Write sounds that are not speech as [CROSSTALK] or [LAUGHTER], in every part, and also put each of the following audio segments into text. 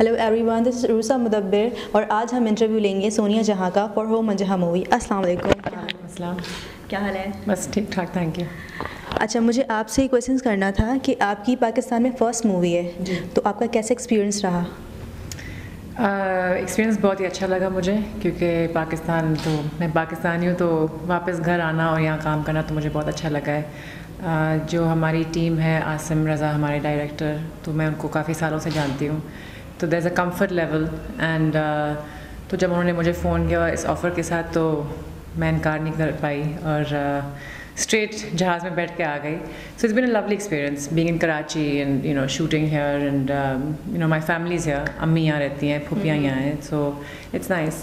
Hello everyone this is Rusa Mudabbir और आज हम इंटरव्यू लेंगे सोनिया जहाँ का फॉर हो मंजहा मूवी अस्सलाम वालेकुम। अस्सलाम। क्या हाल है? बस ठीक ठाक थैंक यू अच्छा मुझे आपसे क्वेश्चन करना था कि आपकी पाकिस्तान में फ़र्स्ट मूवी है तो आपका कैसा एक्सपीरियंस रहा? एक्सपीरियंस uh, बहुत ही अच्छा लगा मुझे क्योंकि पाकिस्तान तो मैं पाकिस्तानी हूँ तो वापस घर आना और यहाँ काम करना तो मुझे बहुत अच्छा लगा है। uh, जो हमारी टीम है आसिम रज़ा हमारे डायरेक्टर तो मैं उनको काफ़ी सालों से जानती हूँ। तो there a comfort level and तो जब उन्होंने मुझे फ़ोन किया इस ऑफ़र के साथ तो मैं इनकार नहीं कर पाई और स्ट्रेट uh, जहाज़ में बैठ के आ गई। So it's been a lovely experience being in Karachi and you know shooting here and you know my family's here अम्मी यहाँ रहती हैं फूफियाँ यहाँ हैं so it's nice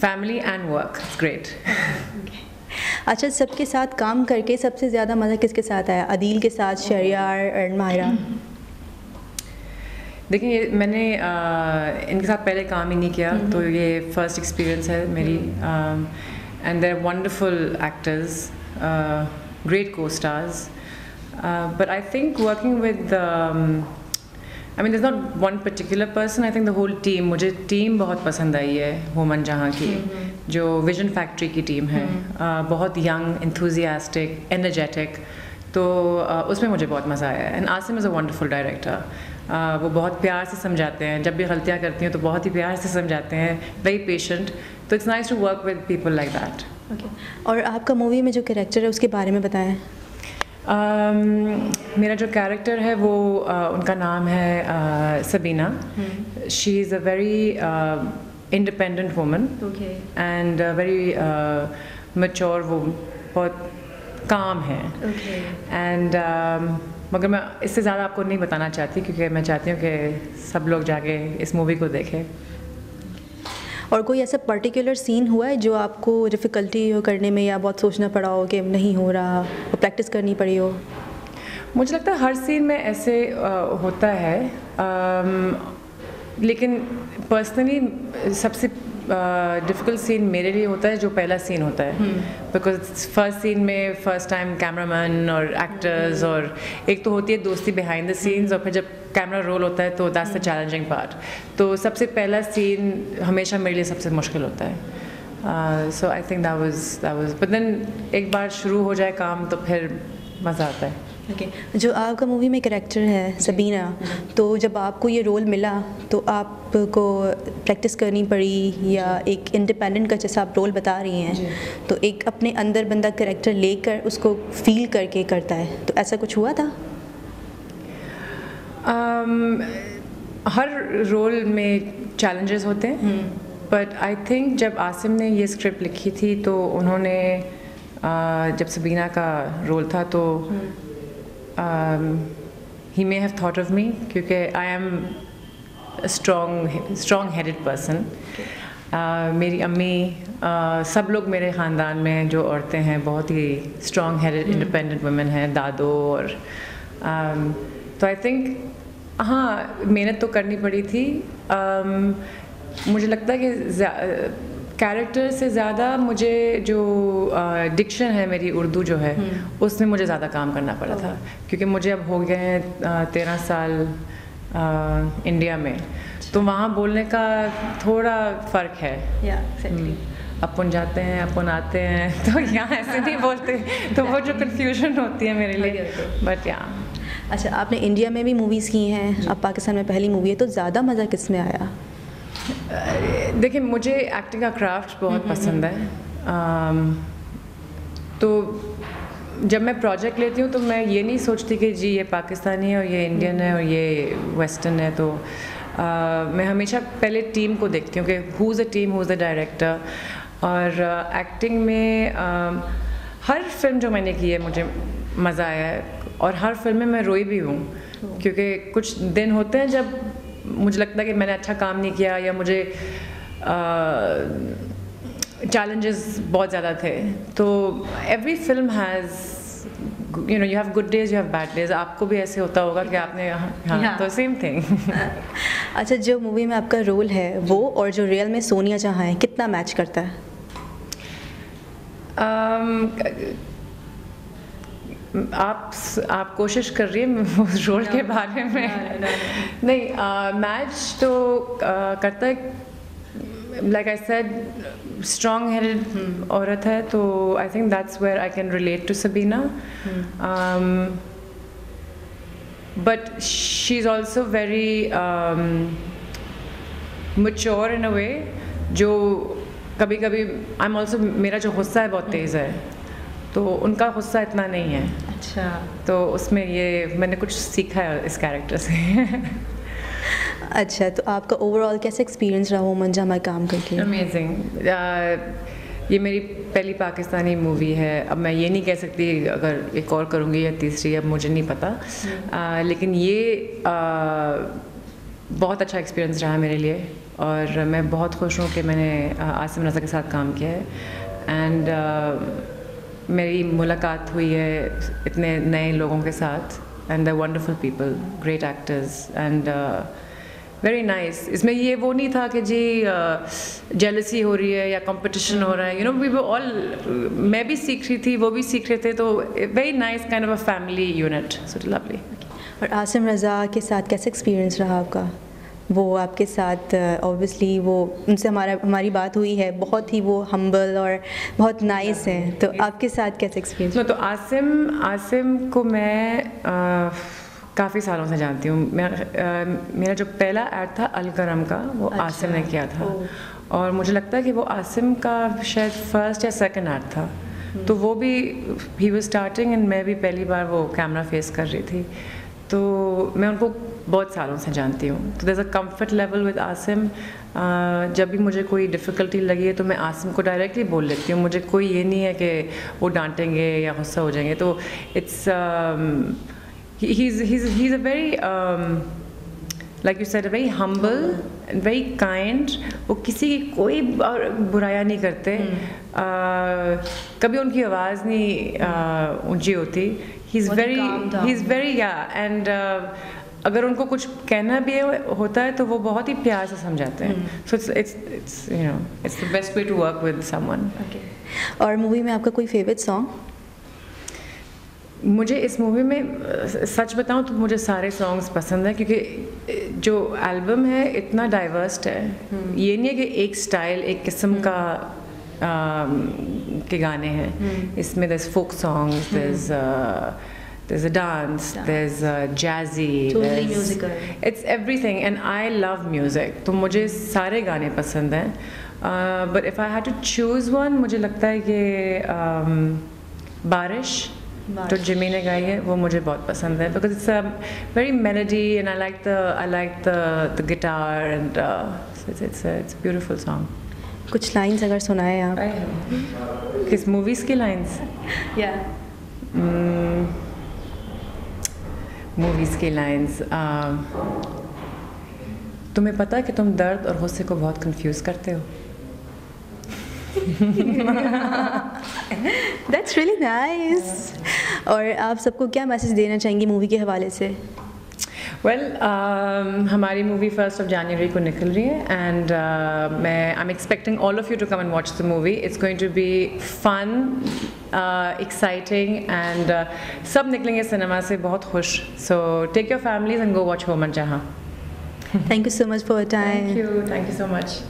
family and work it's great अच्छा सबके साथ काम करके सबसे ज़्यादा मज़ा किसके साथ आया? अदील के साथ शरियार एंड और [CLEARS THROAT] देखिए मैंने आ, इनके साथ पहले काम ही नहीं किया mm -hmm. तो ये फ़र्स्ट एक्सपीरियंस है मेरी and there wonderful actors great co stars but I think working with I mean is not one particular person I think the whole team मुझे टीम बहुत पसंद आई है होमन जहाँ की mm -hmm. जो विजन फैक्ट्री की टीम है mm -hmm. uh, बहुत यंग इंथुजियास्टिक एनर्जेटिक तो uh, उसमें मुझे बहुत मज़ा आया and Asim is a wonderful director वो बहुत प्यार से समझाते हैं। जब भी गलतियाँ करती हूँ तो बहुत ही प्यार से समझाते हैं। वेरी पेशेंट तो it's nice to work with people like that okay और आपका मूवी में जो कैरेक्टर है उसके बारे में बताएँ। Um, मेरा जो कैरेक्टर है वो uh, उनका नाम है uh, Sabina she is a very independent woman and very mature वो बहुत काम है। And okay. um, मगर मैं इससे ज़्यादा आपको नहीं बताना चाहती क्योंकि मैं चाहती हूँ कि सब लोग जाके इस मूवी को देखें। और कोई ऐसा पर्टिकुलर सीन हुआ है जो आपको डिफ़िकल्टी हो करने में या बहुत सोचना पड़ा हो कि नहीं हो रहा और प्रैक्टिस करनी पड़ी हो? मुझे लगता है हर सीन में ऐसे आ, होता है। आ, लेकिन पर्सनली सबसे डिफ़िकल्ट सीन मेरे लिए होता है जो पहला सीन होता है। बिकॉज़ फ़र्स्ट सीन में फ़र्स्ट टाइम कैमरामैन और एक्टर्स और एक तो होती है दोस्ती बिहाइंड द सीन्स और फिर जब कैमरा रोल होता है तो दैट्स द चैलेंजिंग पार्ट तो सबसे पहला सीन हमेशा मेरे लिए सबसे मुश्किल होता है। So I think that was that was but then एक बार शुरू हो जाए काम तो फिर मज़ा आता है। Okay okay. जो आपका मूवी में करेक्टर है सबीना तो जब आपको ये रोल मिला तो आपको प्रैक्टिस करनी पड़ी या एक इंडिपेंडेंट का जैसा आप रोल बता रही हैं तो एक अपने अंदर बंदा करेक्टर लेकर उसको फील करके करता है तो ऐसा कुछ हुआ था um, हर रोल में चैलेंजेस होते हैं बट आई थिंक जब आसिम ने ये स्क्रिप्ट लिखी थी तो उन्होंने uh, जब सबीना का रोल था तो hmm. Um, he may have thought of me क्योंकि I am a strong strong headed person. Uh, मेरी अम्मी uh, सब लोग मेरे ख़ानदान में जो औरतें हैं बहुत ही स्ट्रॉन्ग हेडेड इंडिपेंडेंट वुमेन हैं दादो और um, तो आई थिंक हाँ मेहनत तो करनी पड़ी थी। Um, मुझे लगता है कि कैरेक्टर से ज़्यादा मुझे जो डिक्शन है मेरी उर्दू जो है हम्म। उसमें मुझे ज़्यादा काम करना पड़ा था। क्योंकि मुझे अब हो गए हैं तेरह साल आ, इंडिया में। तो वहाँ बोलने का थोड़ा फ़र्क है। हम्म। अपन जाते हैं अपन आते हैं [LAUGHS] तो यहाँ ऐसे नहीं बोलते। तो वो जो कन्फ्यूज़न होती है मेरे लिए। बट या अच्छा आपने इंडिया में भी मूवीज़ की हैं अब पाकिस्तान में पहली मूवी है तो ज़्यादा मज़ा किसमें आया? देखिए मुझे एक्टिंग का क्राफ्ट बहुत हम्म, पसंद है। हम्म। तो जब मैं प्रोजेक्ट लेती हूँ तो मैं ये नहीं सोचती कि जी ये पाकिस्तानी है और ये इंडियन है और ये वेस्टर्न है तो मैं हमेशा पहले टीम को देखती हूँ कि who is a team who is the director और एक्टिंग में हर फ़िल्म जो मैंने की है मुझे मज़ा आया है। और हर फ़िल्म में मैं रोई भी हूँ क्योंकि कुछ दिन होते हैं जब मुझे लगता है कि मैंने अच्छा काम नहीं किया या मुझे चैलेंजेस बहुत ज़्यादा थे। तो every film has you know you have good days you have bad days आपको भी ऐसे होता होगा कि आपने हाँ. तो सेम थिंग [LAUGHS] अच्छा जो मूवी में आपका रोल है वो और जो रियल में सोनिया जहाँ है कितना मैच करता है? Um, आप आप कोशिश कर रही है उस रोल के बारे में। नहीं मैच तो uh, करता है। Like I said strong headed औरत है तो I think that's where I can relate to Sabina but she is also very mature in a way जो कभी कभी आई एम ऑल्सो मेरा जो गुस्सा है बहुत तेज़ है। तो उनका गुस्सा इतना नहीं है। अच्छा। तो उसमें ये मैंने कुछ सीखा है इस कैरेक्टर से। [LAUGHS] अच्छा तो आपका ओवरऑल कैसा एक्सपीरियंस रहा वो मंजा में काम करके? अमेजिंग ये मेरी पहली पाकिस्तानी मूवी है। अब मैं ये नहीं कह सकती अगर एक और करूँगी या तीसरी अब मुझे नहीं पता। uh, लेकिन ये uh, बहुत अच्छा एक्सपीरियंस रहा मेरे लिए। और मैं बहुत खुश हूँ कि मैंने आसिम रज़ा के साथ काम किया है। एंड uh, मेरी मुलाकात हुई है इतने नए लोगों के साथ and the wonderful people great actors and very nice इसमें ये वो नहीं था कि जी जेलसी uh, हो रही है या कंपटीशन हो रहा है. यू नो वी वो ऑल मैं भी सीख रही थी वो भी सीख रहे थे तो very nice kind of a family unit so lovely और आसिम रज़ा के साथ कैसा एक्सपीरियंस रहा आपका? वो आपके साथ ऑब्वियसली वो उनसे हमारा हमारी बात हुई है। बहुत ही वो हम्बल और बहुत नाइस हैं। तो आपके साथ कैसे एक्सपीरियंस तो आसिम आसिम को मैं काफ़ी सालों से जानती हूँ। मेरा जो पहला ऐड था अलकरम का वो अच्छा, आसिम ने किया था। और मुझे लगता है कि वो आसिम का शायद फ़र्स्ट या सेकंड ऐड था। तो वो भी ही वो स्टार्टिंग एंड मैं भी पहली बार वो कैमरा फेस कर रही थी। तो मैं उनको बहुत सालों से जानती हूँ। तो there a comfort level with Asim जब भी मुझे कोई डिफ़िकल्टी लगी है तो मैं आसिम को डायरेक्टली बोल लेती हूँ। मुझे कोई ये नहीं है कि वो डांटेंगे या गुस्सा हो जाएँगे। तो it's he is a very like you said very humble and very kind वो किसी की कोई बुराया नहीं करते। Uh, कभी उनकी आवाज़ नहीं ऊँची होती। He is very he is very yeah and अगर उनको कुछ कहना भी होता है तो वो बहुत ही प्यार से समझाते हैं। So it's it's it's you know it's the best way to work with someone और मूवी में आपका कोई फेवरेट सॉन्ग मुझे इस मूवी में सच बताऊँ तो मुझे सारे सॉन्ग्स पसंद हैं क्योंकि जो एल्बम है इतना डाइवर्स है hmm. ये नहीं है कि एक स्टाइल एक किस्म hmm. का आ, के गाने हैं hmm. इसमें दस फोक सॉन्ग्स दस there's a dance, yeah. there's a jazzy, totally there's, musical. It's everything, and I love music. तो मुझे सारे गाने पसंद हैं. Uh, but if I had to choose one, मुझे लगता है कि um, बारिश जो तो जिमी ने गाई है वो मुझे बहुत पसंद है because it's very melody and I like the I like the the guitar and it's it's it's beautiful song कुछ लाइंस अगर सुनाएँ आप? किस मूवीज़ की लाइंस या मूवीज़ की लाइंस uh, तुम्हें पता है कि तुम दर्द और गुस्से को बहुत कंफ्यूज करते हो? दैट्स रियली नाइस और आप सबको क्या मैसेज देना चाहेंगी मूवी के हवाले से? वेल well, um, हमारी मूवी फ़र्स्ट ऑफ़ जनवरी को निकल रही है एंड uh, मैं I am expecting all of you to come and watch the movie it's going to be fun exciting and सब निकलेंगे सिनेमा से बहुत खुश. So take your families and go watch human जहाँ thank you so much for time thank you thank you so much